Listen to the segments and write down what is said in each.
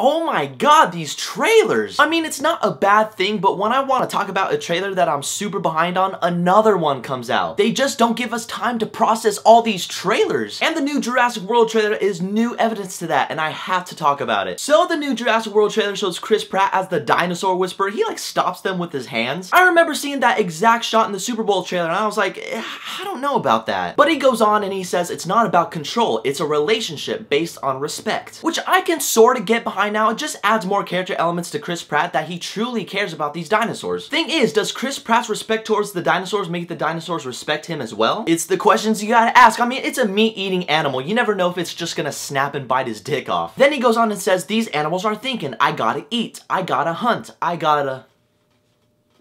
Oh my god, these trailers! I mean, it's not a bad thing, but when I want to talk about a trailer that I'm super behind on, another one comes out. They just don't give us time to process all these trailers. And the new Jurassic World trailer is new evidence to that, and I have to talk about it. So the new Jurassic World trailer shows Chris Pratt as the dinosaur whisperer. He like stops them with his hands. I remember seeing that exact shot in the Super Bowl trailer, and I was like, eh, I don't know about that. But he goes on and he says it's not about control, it's a relationship based on respect. Which I can sort of get behind now. It just adds more character elements to Chris Pratt that he truly cares about these dinosaurs. Thing is, does Chris Pratt's respect towards the dinosaurs make the dinosaurs respect him as well? It's the questions you gotta ask. I mean, it's a meat-eating animal. You never know if it's just gonna snap and bite his dick off. Then he goes on and says, these animals are thinking, I gotta eat, I gotta hunt, I gotta...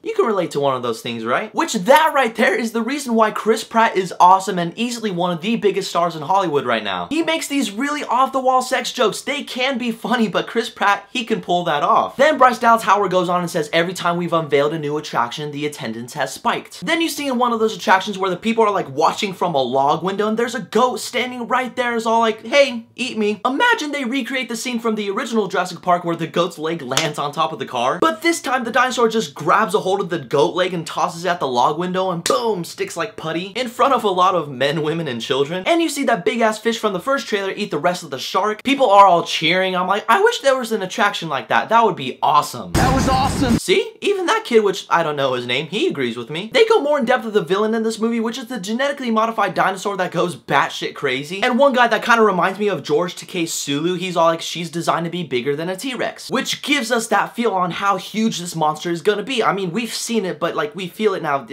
You can relate to one of those things, right? Which that right there is the reason why Chris Pratt is awesome and easily one of the biggest stars in Hollywood right now. He makes these really off-the-wall sex jokes. They can be funny, but Chris Pratt, he can pull that off. Then Bryce Dallas Howard goes on and says, every time we've unveiled a new attraction, the attendance has spiked. Then you see in one of those attractions where the people are like watching from a log window and there's a goat standing right there is all like, hey, eat me. Imagine they recreate the scene from the original Jurassic Park where the goat's leg lands on top of the car, but this time the dinosaur just grabs a hold the goat leg and tosses it at the log window and boom, sticks like putty in front of a lot of men, women, and children. And you see that big ass fish from the first trailer eat the rest of the shark. People are all cheering. I'm like, I wish there was an attraction like that. That would be awesome. That was awesome. See? Even that kid, which I don't know his name, he agrees with me. They go more in depth of the villain in this movie, which is the genetically modified dinosaur that goes batshit crazy. And one guy that kind of reminds me of George Takei Sulu, he's all like, she's designed to be bigger than a T-Rex. Which gives us that feel on how huge this monster is gonna be. I mean, we've seen it, but like, we feel it now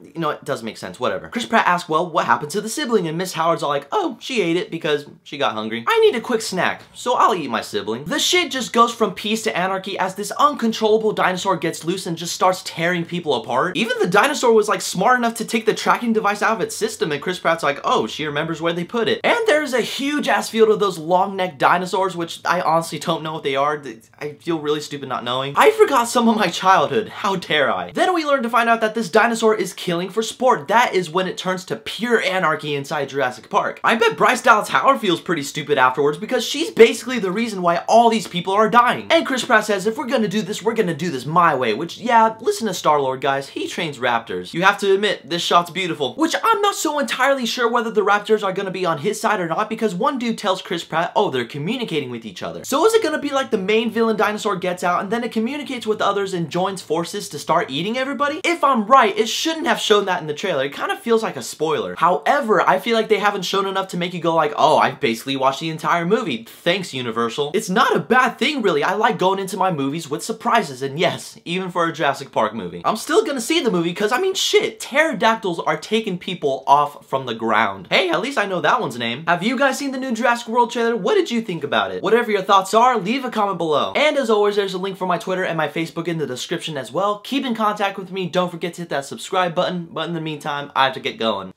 you know, it does make sense, whatever. Chris Pratt asks, well, what happened to the sibling? And Miss Howard's all like, oh, she ate it because she got hungry. I need a quick snack, so I'll eat my sibling. The shit just goes from peace to anarchy as this uncontrollable dinosaur gets loose and just starts tearing people apart. Even the dinosaur was like smart enough to take the tracking device out of its system and Chris Pratt's like, oh, she remembers where they put it. And there's a huge ass field of those long necked dinosaurs, which I honestly don't know what they are. I feel really stupid not knowing. I forgot some of my childhood. How dare I? Then we learn to find out that this dinosaur is killing for sport, that is when it turns to pure anarchy inside Jurassic Park. I bet Bryce Dallas Howard feels pretty stupid afterwards because she's basically the reason why all these people are dying. And Chris Pratt says, if we're gonna do this, we're gonna do this my way, which, yeah, listen to Star-Lord, guys. He trains raptors. You have to admit, this shot's beautiful. Which I'm not so entirely sure whether the raptors are gonna be on his side or not because one dude tells Chris Pratt, oh, they're communicating with each other. So is it gonna be like the main villain dinosaur gets out and then it communicates with others and joins forces to start eating everybody? If I'm right, it shouldn't have shown that in the trailer. It kind of feels like a spoiler. However, I feel like they haven't shown enough to make you go like, oh, I've basically watched the entire movie. Thanks, Universal. It's not a bad thing, really. I like going into my movies with surprises, and yes, even for a Jurassic Park movie. I'm still gonna see the movie because, I mean, shit, pterodactyls are taking people off from the ground. Hey, at least I know that one's name. Have you guys seen the new Jurassic World trailer? What did you think about it? Whatever your thoughts are, leave a comment below. And as always, there's a link for my Twitter and my Facebook in the description as well. Keep in contact with me. Don't forget to hit that subscribe button. But in the meantime, I have to get going.